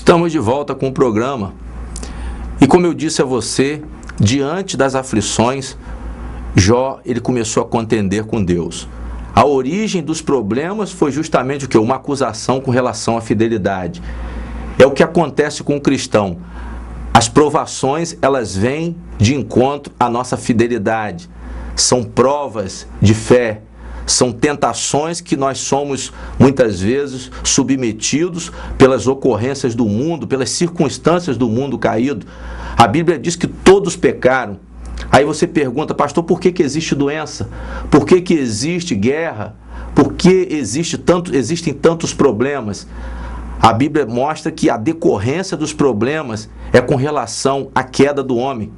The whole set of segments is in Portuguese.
Estamos de volta com o programa. E como eu disse a você, diante das aflições, Jó ele começou a contender com Deus. A origem dos problemas foi justamente o que? Uma acusação com relação à fidelidade. É o que acontece com o cristão. As provações, elas vêm de encontro à nossa fidelidade. São provas de fé, são tentações que nós somos muitas vezes submetidos pelas ocorrências do mundo, pelas circunstâncias do mundo caído. A Bíblia diz que todos pecaram. Aí você pergunta, pastor, por que, que existe doença? Por que, que existe guerra? Por que existe tanto, existem tantos problemas? A Bíblia mostra que a decorrência dos problemas é com relação à queda do homem,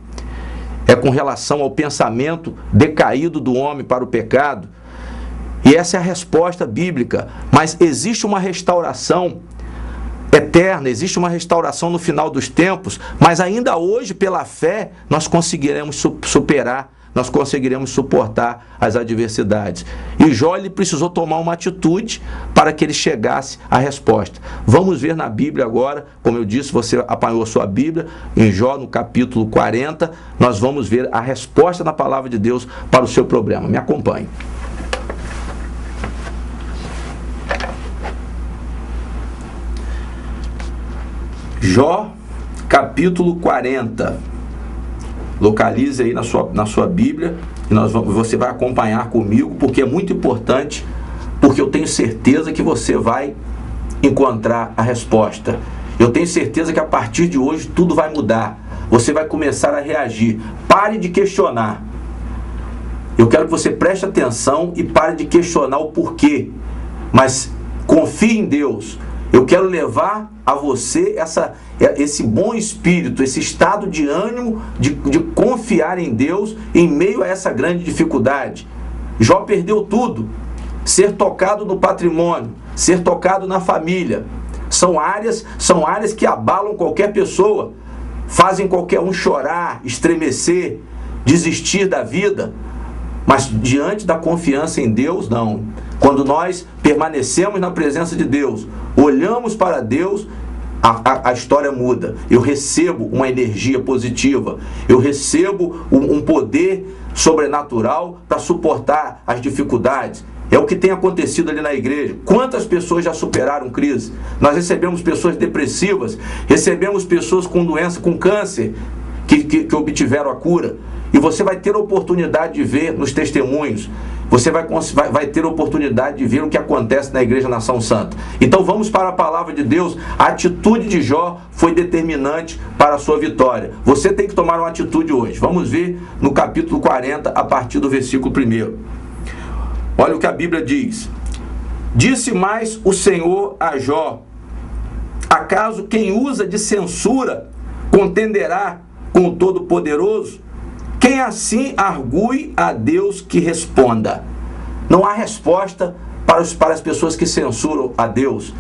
é com relação ao pensamento decaído do homem para o pecado. E essa é a resposta bíblica. Mas existe uma restauração eterna, existe uma restauração no final dos tempos, mas ainda hoje, pela fé, nós conseguiremos superar, nós conseguiremos suportar as adversidades. E Jó ele precisou tomar uma atitude para que ele chegasse à resposta. Vamos ver na Bíblia agora, como eu disse, você apanhou sua Bíblia, em Jó, no capítulo 40, nós vamos ver a resposta da palavra de Deus para o seu problema. Me acompanhe. Jó, capítulo 40. Localize aí na sua, na sua Bíblia e nós você vai acompanhar comigo, porque é muito importante, porque eu tenho certeza que você vai encontrar a resposta. Eu tenho certeza que a partir de hoje tudo vai mudar. Você vai começar a reagir. Pare de questionar. Eu quero que você preste atenção e pare de questionar o porquê. Mas confie em Deus. Eu quero levar a você essa, esse bom espírito, esse estado de ânimo de, de confiar em Deus em meio a essa grande dificuldade. Jó perdeu tudo. Ser tocado no patrimônio, ser tocado na família. São áreas, são áreas que abalam qualquer pessoa, fazem qualquer um chorar, estremecer, desistir da vida. Mas diante da confiança em Deus, não. Quando nós permanecemos na presença de Deus, olhamos para Deus, a, a, a, história muda. Eu recebo uma energia positiva, eu recebo um, um poder sobrenatural para suportar as dificuldades. É o que tem acontecido ali na igreja. Quantas pessoas já superaram crise? Nós recebemos pessoas depressivas, recebemos pessoas com doença, com câncer, que, que, que obtiveram a cura. E você vai ter oportunidade de ver nos testemunhos você vai, vai, vai ter oportunidade de ver o que acontece na Igreja Nação Santa. Então vamos para a palavra de Deus. A atitude de Jó foi determinante para a sua vitória. Você tem que tomar uma atitude hoje. Vamos ver no capítulo 40, a partir do versículo 1. Olha o que a Bíblia diz. Disse mais o Senhor a Jó: Acaso quem usa de censura contenderá com o Todo-Poderoso? Quem assim argue a Deus que responda. Não há resposta para, os, para as pessoas que censuram a Deus.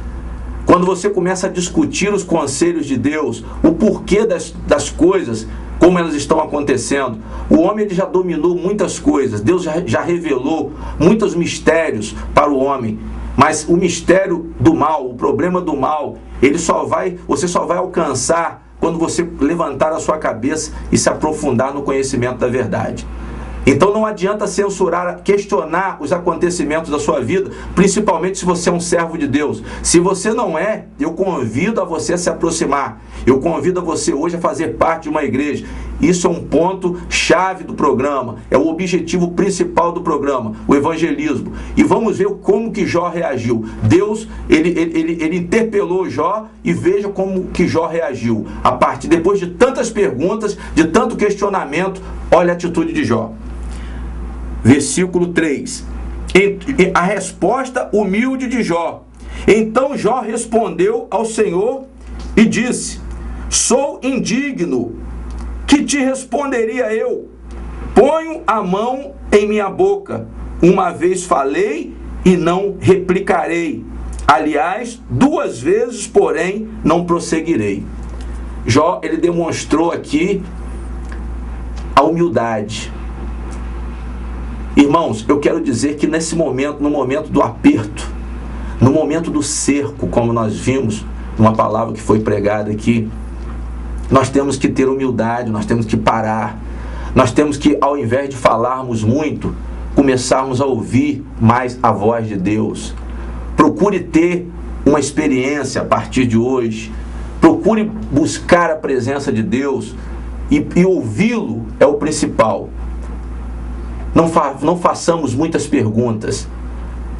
Quando você começa a discutir os conselhos de Deus, o porquê das, das coisas, como elas estão acontecendo. O homem ele já dominou muitas coisas, Deus já, já revelou muitos mistérios para o homem. Mas o mistério do mal, o problema do mal, ele só vai, você só vai alcançar quando você levantar a sua cabeça e se aprofundar no conhecimento da verdade. Então não adianta censurar, questionar os acontecimentos da sua vida, principalmente se você é um servo de Deus. Se você não é, eu convido a você a se aproximar. Eu convido a você hoje a fazer parte de uma igreja. Isso é um ponto chave do programa, é o objetivo principal do programa, o evangelismo. E vamos ver como que Jó reagiu. Deus, ele, ele, ele, interpelou Jó e veja como que Jó reagiu. A partir depois de tantas perguntas, de tanto questionamento, olha a atitude de Jó versículo 3. A resposta humilde de Jó. Então Jó respondeu ao Senhor e disse: Sou indigno, que te responderia eu? Ponho a mão em minha boca. Uma vez falei e não replicarei. Aliás, duas vezes, porém, não prosseguirei. Jó, ele demonstrou aqui a humildade Irmãos, eu quero dizer que nesse momento, no momento do aperto, no momento do cerco, como nós vimos numa palavra que foi pregada aqui, nós temos que ter humildade, nós temos que parar. Nós temos que, ao invés de falarmos muito, começarmos a ouvir mais a voz de Deus. Procure ter uma experiência a partir de hoje. Procure buscar a presença de Deus e, e ouvi-lo é o principal. Não, fa não façamos muitas perguntas.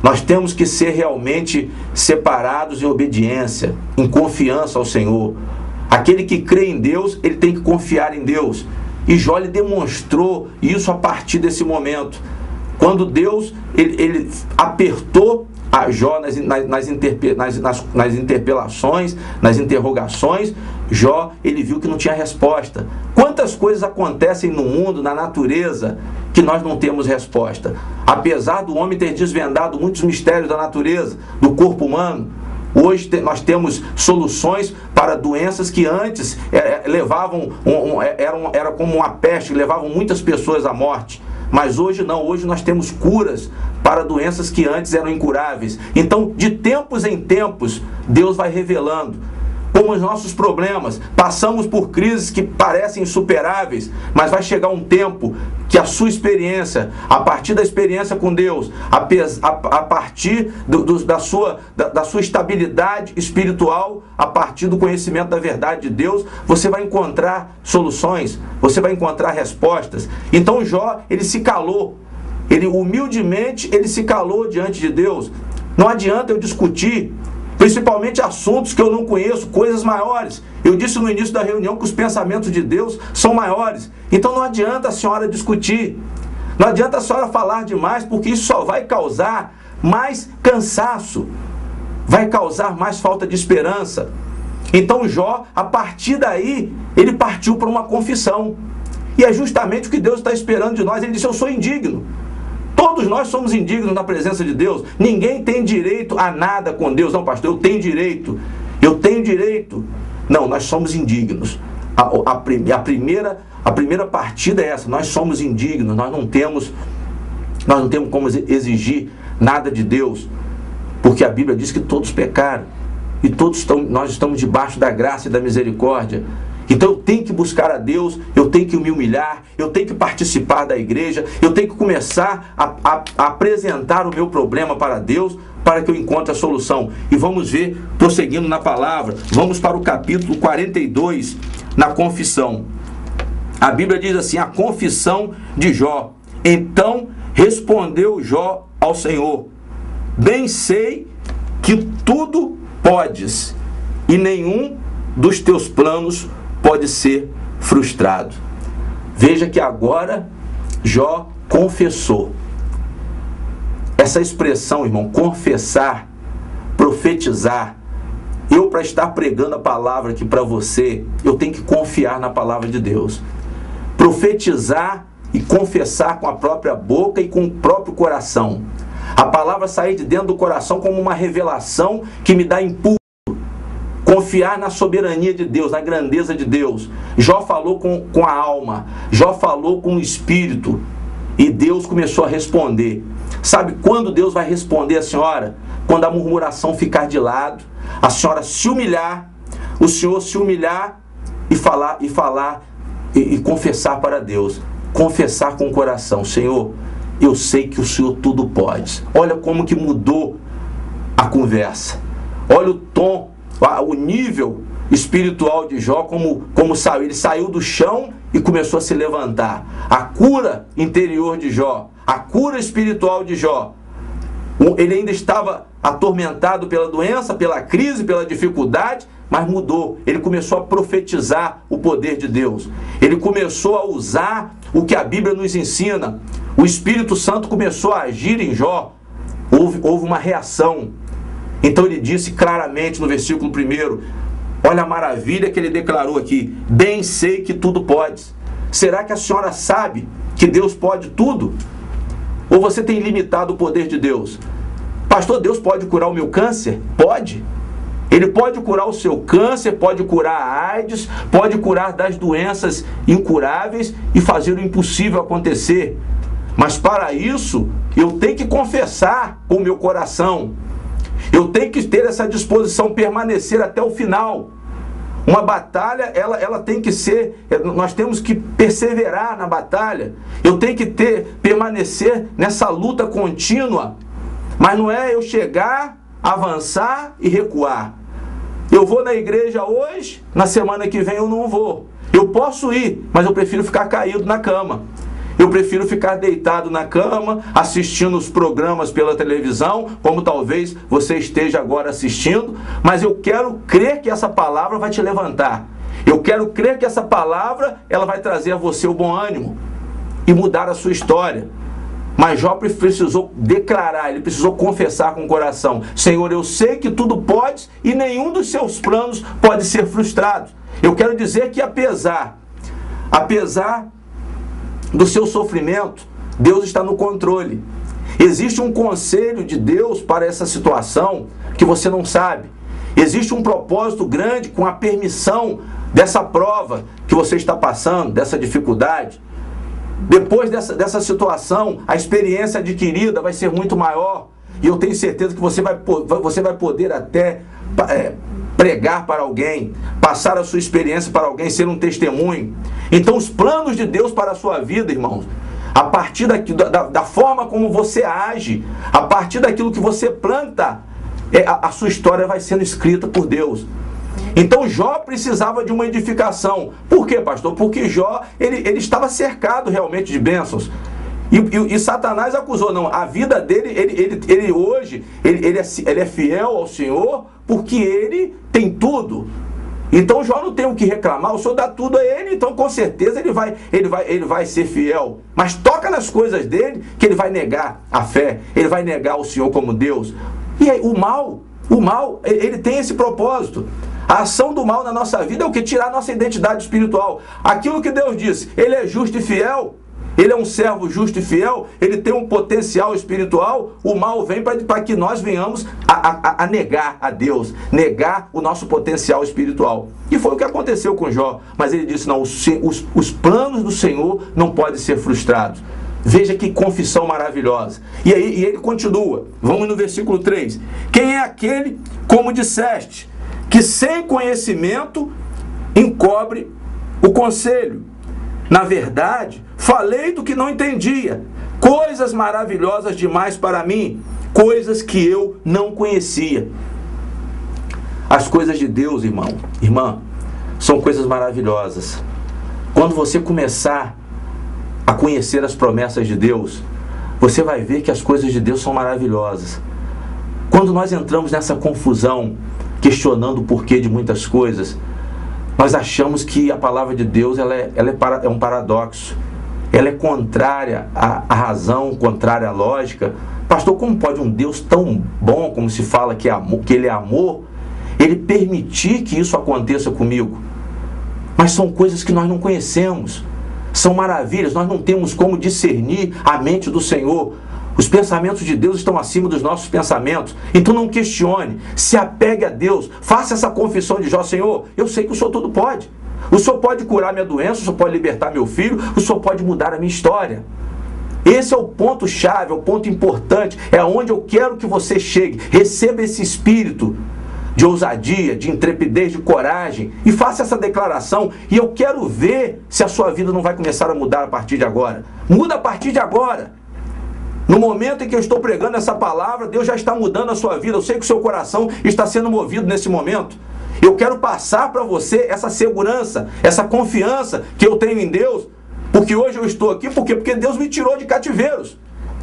Nós temos que ser realmente separados em obediência, em confiança ao Senhor. Aquele que crê em Deus, ele tem que confiar em Deus. E Jó lhe demonstrou isso a partir desse momento. Quando Deus ele, ele apertou a Jó nas, nas, nas, interpe, nas, nas, nas interpelações, nas interrogações, Jó ele viu que não tinha resposta. Quantas coisas acontecem no mundo, na natureza, que nós não temos resposta? Apesar do homem ter desvendado muitos mistérios da natureza, do corpo humano, Hoje nós temos soluções para doenças que antes é, levavam, um, um, eram, era como uma peste, levavam muitas pessoas à morte. Mas hoje não, hoje nós temos curas para doenças que antes eram incuráveis. Então, de tempos em tempos, Deus vai revelando como os nossos problemas. Passamos por crises que parecem insuperáveis, mas vai chegar um tempo que a sua experiência, a partir da experiência com Deus, a, a partir do, do, da, sua, da, da sua estabilidade espiritual, a partir do conhecimento da verdade de Deus, você vai encontrar soluções, você vai encontrar respostas. Então Jó, ele se calou. Ele humildemente, ele se calou diante de Deus. Não adianta eu discutir principalmente assuntos que eu não conheço, coisas maiores. Eu disse no início da reunião que os pensamentos de Deus são maiores. Então não adianta a senhora discutir, não adianta a senhora falar demais, porque isso só vai causar mais cansaço, vai causar mais falta de esperança. Então Jó, a partir daí, ele partiu para uma confissão. E é justamente o que Deus está esperando de nós. Ele disse: Eu sou indigno. Todos nós somos indignos na presença de Deus. Ninguém tem direito a nada com Deus. Não, pastor, eu tenho direito. Eu tenho direito. Não, nós somos indignos. A, a, a, primeira, a primeira partida é essa. Nós somos indignos. Nós não temos, nós não temos como exigir nada de Deus. Porque a Bíblia diz que todos pecaram. E todos estão, nós estamos debaixo da graça e da misericórdia. Então eu tenho que buscar a Deus, eu tenho que me humilhar, eu tenho que participar da igreja, eu tenho que começar a, a, a apresentar o meu problema para Deus para que eu encontre a solução. E vamos ver, prosseguindo na palavra, vamos para o capítulo 42, na confissão. A Bíblia diz assim: a confissão de Jó. Então respondeu Jó ao Senhor: Bem sei que tudo podes, e nenhum dos teus planos pode ser frustrado. Veja que agora Jó confessou. Essa expressão, irmão, confessar, profetizar, eu para estar pregando a palavra aqui para você, eu tenho que confiar na palavra de Deus. Profetizar e confessar com a própria boca e com o próprio coração. A palavra sair de dentro do coração como uma revelação que me dá impulso Confiar na soberania de Deus, na grandeza de Deus. Jó falou com, com a alma, Jó falou com o espírito. E Deus começou a responder. Sabe quando Deus vai responder a senhora? Quando a murmuração ficar de lado, a senhora se humilhar, o Senhor se humilhar e falar e falar e, e confessar para Deus. Confessar com o coração, Senhor, eu sei que o Senhor tudo pode. Olha como que mudou a conversa. Olha o tom o nível espiritual de Jó, como, como saiu. Ele saiu do chão e começou a se levantar. A cura interior de Jó, a cura espiritual de Jó. Ele ainda estava atormentado pela doença, pela crise, pela dificuldade, mas mudou. Ele começou a profetizar o poder de Deus. Ele começou a usar o que a Bíblia nos ensina. O Espírito Santo começou a agir em Jó. Houve, houve uma reação. Então ele disse claramente no versículo 1: Olha a maravilha que ele declarou aqui: Bem sei que tudo podes. Será que a senhora sabe que Deus pode tudo? Ou você tem limitado o poder de Deus? Pastor, Deus pode curar o meu câncer? Pode. Ele pode curar o seu câncer, pode curar a AIDS, pode curar das doenças incuráveis e fazer o impossível acontecer. Mas para isso, eu tenho que confessar com o meu coração Eu tenho que ter essa disposição, permanecer até o final. Uma batalha, ela, ela tem que ser, é, nós temos que perseverar na batalha. Eu tenho que ter, permanecer nessa luta contínua. Mas não é eu chegar, avançar e recuar. Eu vou na igreja hoje, na semana que vem eu não vou. Eu posso ir, mas eu prefiro ficar caído na cama. Eu prefiro ficar deitado na cama, assistindo os programas pela televisão, como talvez você esteja agora assistindo, mas eu quero crer que essa palavra vai te levantar. Eu quero crer que essa palavra ela vai trazer a você o bom ânimo e mudar a sua história. Mas Jó precisou declarar, ele precisou confessar com o coração: Senhor, eu sei que tudo pode e nenhum dos seus planos pode ser frustrado. Eu quero dizer que apesar, apesar do seu sofrimento, Deus está no controle. Existe um conselho de Deus para essa situação que você não sabe. Existe um propósito grande com a permissão dessa prova que você está passando, dessa dificuldade. Depois dessa, dessa situação, a experiência adquirida vai ser muito maior. E eu tenho certeza que você vai, você vai poder até é, pregar para alguém, passar a sua experiência para alguém, ser um testemunho. Então, os planos de Deus para a sua vida, irmãos, a partir daqui, da, da forma como você age, a partir daquilo que você planta, é, a, a sua história vai sendo escrita por Deus. Então Jó precisava de uma edificação. Por quê, pastor? Porque Jó ele, ele estava cercado realmente de bênçãos. E, e, e, Satanás acusou, não, a vida dele, ele, ele, ele hoje, ele, ele, é, ele é fiel ao Senhor porque ele tem tudo. Então Jó não tem o que reclamar, o Senhor dá tudo a ele, então com certeza ele vai, ele vai, ele vai ser fiel. Mas toca nas coisas dele que ele vai negar a fé, ele vai negar o Senhor como Deus. E aí, o mal, o mal, ele tem esse propósito. A ação do mal na nossa vida é o que? Tirar a nossa identidade espiritual. Aquilo que Deus disse, ele é justo e fiel, ele é um servo justo e fiel, ele tem um potencial espiritual, o mal vem para que nós venhamos a, a, a, negar a Deus, negar o nosso potencial espiritual. E foi o que aconteceu com Jó. Mas ele disse: não, os, os, os planos do Senhor não podem ser frustrados. Veja que confissão maravilhosa. E aí e ele continua. Vamos no versículo 3. Quem é aquele, como disseste, que sem conhecimento encobre o conselho? Na verdade, falei do que não entendia, coisas maravilhosas demais para mim, coisas que eu não conhecia. As coisas de Deus, irmão, irmã, são coisas maravilhosas. Quando você começar a conhecer as promessas de Deus, você vai ver que as coisas de Deus são maravilhosas. Quando nós entramos nessa confusão, questionando o porquê de muitas coisas, nós achamos que a palavra de Deus ela é, ela é, para, é um paradoxo. Ela é contrária à, à, razão, contrária à lógica. Pastor, como pode um Deus tão bom, como se fala que, é amor, que Ele é amor, Ele permitir que isso aconteça comigo? Mas são coisas que nós não conhecemos. São maravilhas, nós não temos como discernir a mente do Senhor. Os pensamentos de Deus estão acima dos nossos pensamentos. Então não questione, se apegue a Deus, faça essa confissão de Jó, Senhor, eu sei que o Senhor tudo pode. O Senhor pode curar minha doença, o Senhor pode libertar meu filho, o Senhor pode mudar a minha história. Esse é o ponto chave, é o ponto importante, é onde eu quero que você chegue. Receba esse espírito de ousadia, de intrepidez, de coragem e faça essa declaração. E eu quero ver se a sua vida não vai começar a mudar a partir de agora. Muda a partir de agora. No momento em que eu estou pregando essa palavra, Deus já está mudando a sua vida. Eu sei que o seu coração está sendo movido nesse momento. Eu quero passar para você essa segurança, essa confiança que eu tenho em Deus, porque hoje eu estou aqui, porque porque Deus me tirou de cativeiros.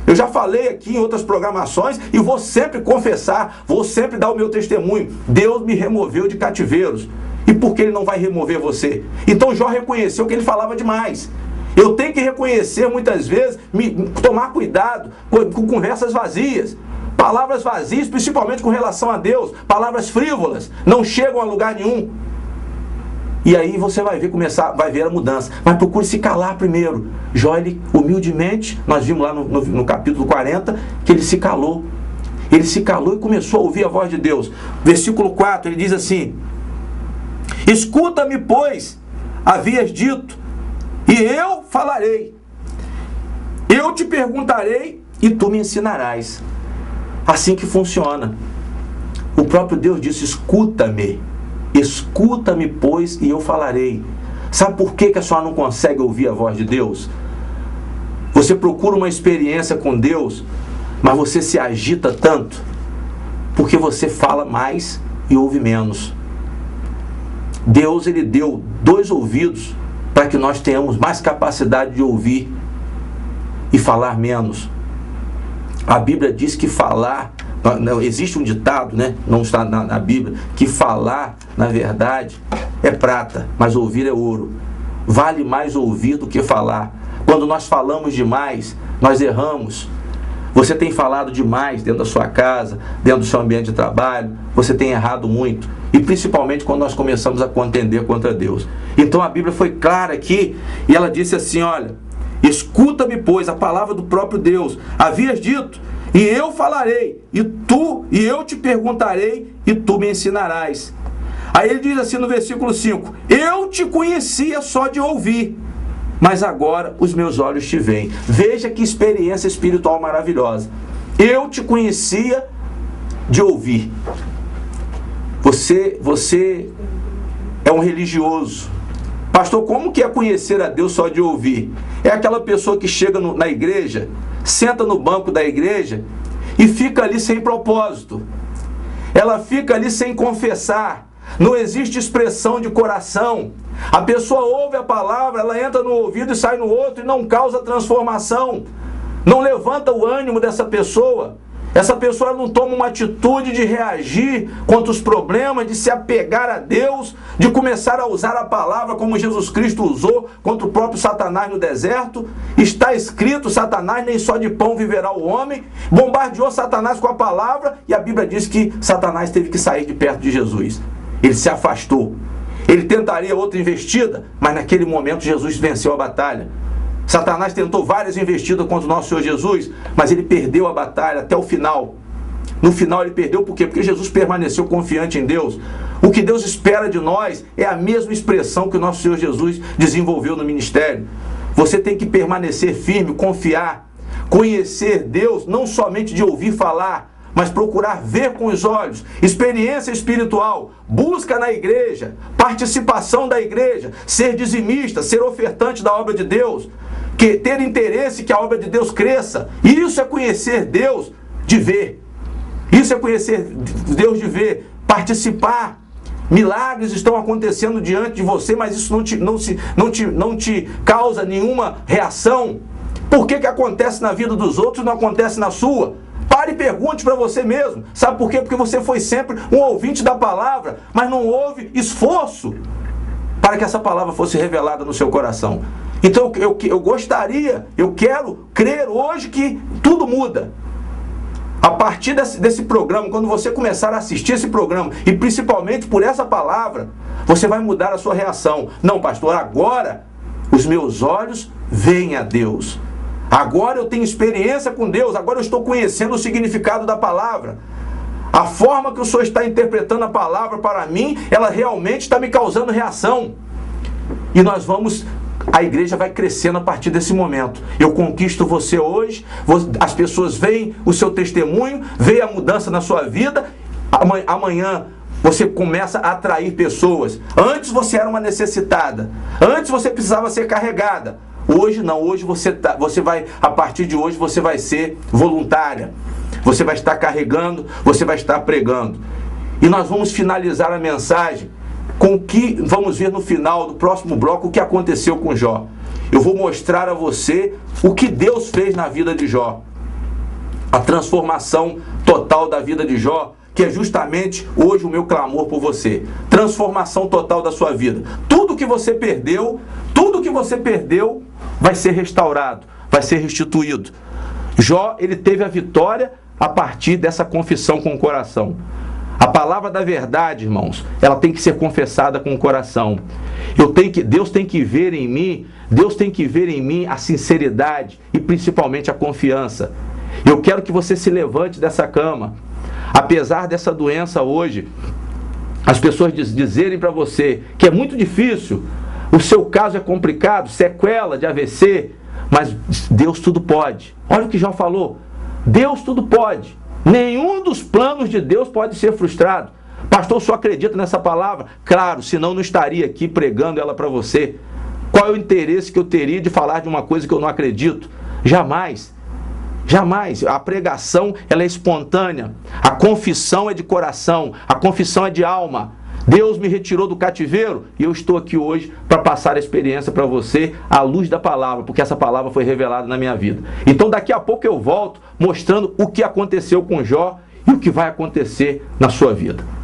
Eu já falei aqui em outras programações e vou sempre confessar, vou sempre dar o meu testemunho. Deus me removeu de cativeiros. E por que ele não vai remover você? Então Jó reconheceu que ele falava demais. Eu tenho que reconhecer muitas vezes, me, tomar cuidado com, com conversas vazias. Palavras vazias, principalmente com relação a Deus, palavras frívolas, não chegam a lugar nenhum. E aí você vai ver começar, vai ver a mudança. Mas procure se calar primeiro. Jó, ele, humildemente, nós vimos lá no, no, no, capítulo 40, que ele se calou. Ele se calou e começou a ouvir a voz de Deus. Versículo 4, ele diz assim: Escuta-me, pois, havias dito, e eu falarei. Eu te perguntarei e tu me ensinarás. Assim que funciona. O próprio Deus disse: escuta-me, escuta-me, pois, e eu falarei. Sabe por que, que a senhora não consegue ouvir a voz de Deus? Você procura uma experiência com Deus, mas você se agita tanto porque você fala mais e ouve menos. Deus ele deu dois ouvidos para que nós tenhamos mais capacidade de ouvir e falar menos. A Bíblia diz que falar, não, existe um ditado, né? não está na, na Bíblia, que falar, na verdade, é prata, mas ouvir é ouro. Vale mais ouvir do que falar. Quando nós falamos demais, nós erramos. Você tem falado demais dentro da sua casa, dentro do seu ambiente de trabalho, você tem errado muito. E principalmente quando nós começamos a contender contra Deus. Então a Bíblia foi clara aqui e ela disse assim: olha, escuta-me, pois, a palavra do próprio Deus. Havias dito, e eu falarei, e tu, e eu te perguntarei, e tu me ensinarás. Aí ele diz assim no versículo 5: Eu te conhecia só de ouvir mas agora os meus olhos te veem. Veja que experiência espiritual maravilhosa. Eu te conhecia de ouvir. Você, você é um religioso. Pastor, como que é conhecer a Deus só de ouvir? É aquela pessoa que chega no, na igreja, senta no banco da igreja e fica ali sem propósito. Ela fica ali sem confessar. Não existe expressão de coração. A pessoa ouve a palavra, ela entra no ouvido e sai no outro e não causa transformação. Não levanta o ânimo dessa pessoa. Essa pessoa não toma uma atitude de reagir contra os problemas, de se apegar a Deus, de começar a usar a palavra como Jesus Cristo usou contra o próprio Satanás no deserto. Está escrito: Satanás nem só de pão viverá o homem. Bombardeou Satanás com a palavra e a Bíblia diz que Satanás teve que sair de perto de Jesus. Ele se afastou. Ele tentaria outra investida, mas naquele momento Jesus venceu a batalha. Satanás tentou várias investidas contra o nosso Senhor Jesus, mas ele perdeu a batalha até o final. No final ele perdeu por quê? Porque Jesus permaneceu confiante em Deus. O que Deus espera de nós é a mesma expressão que o nosso Senhor Jesus desenvolveu no ministério. Você tem que permanecer firme, confiar, conhecer Deus não somente de ouvir falar, mas procurar ver com os olhos, experiência espiritual, busca na igreja, participação da igreja, ser dizimista, ser ofertante da obra de Deus, que ter interesse que a obra de Deus cresça. Isso é conhecer Deus de ver. Isso é conhecer Deus de ver, participar. Milagres estão acontecendo diante de você, mas isso não te, não se, não te, não te causa nenhuma reação. Por que, que acontece na vida dos outros e não acontece na sua? Pare e pergunte para você mesmo. Sabe por quê? Porque você foi sempre um ouvinte da palavra, mas não houve esforço para que essa palavra fosse revelada no seu coração. Então eu, eu gostaria, eu quero crer hoje que tudo muda. A partir desse, desse programa, quando você começar a assistir esse programa, e principalmente por essa palavra, você vai mudar a sua reação. Não, pastor, agora os meus olhos veem a Deus. Agora eu tenho experiência com Deus, agora eu estou conhecendo o significado da palavra. A forma que o Senhor está interpretando a palavra para mim, ela realmente está me causando reação. E nós vamos, a igreja vai crescendo a partir desse momento. Eu conquisto você hoje, as pessoas veem o seu testemunho, veem a mudança na sua vida. Amanhã você começa a atrair pessoas. Antes você era uma necessitada, antes você precisava ser carregada. Hoje não, hoje você, tá, você vai, a partir de hoje, você vai ser voluntária. Você vai estar carregando, você vai estar pregando. E nós vamos finalizar a mensagem com que vamos ver no final do próximo bloco o que aconteceu com Jó. Eu vou mostrar a você o que Deus fez na vida de Jó. A transformação total da vida de Jó, que é justamente hoje o meu clamor por você. Transformação total da sua vida. Tudo que você perdeu, tudo que você perdeu, vai ser restaurado, vai ser restituído. Jó, ele teve a vitória a partir dessa confissão com o coração. A palavra da verdade, irmãos, ela tem que ser confessada com o coração. Eu tenho que, Deus tem que ver em mim, Deus tem que ver em mim a sinceridade e principalmente a confiança. Eu quero que você se levante dessa cama. Apesar dessa doença hoje, as pessoas diz, dizerem para você que é muito difícil, o seu caso é complicado, sequela de AVC, mas Deus tudo pode. Olha o que Jó falou. Deus tudo pode. Nenhum dos planos de Deus pode ser frustrado. Pastor, só acredita nessa palavra? Claro, senão não estaria aqui pregando ela para você. Qual é o interesse que eu teria de falar de uma coisa que eu não acredito? Jamais. Jamais. A pregação ela é espontânea. A confissão é de coração. A confissão é de alma. Deus me retirou do cativeiro e eu estou aqui hoje para passar a experiência para você à luz da palavra, porque essa palavra foi revelada na minha vida. Então daqui a pouco eu volto mostrando o que aconteceu com Jó e o que vai acontecer na sua vida.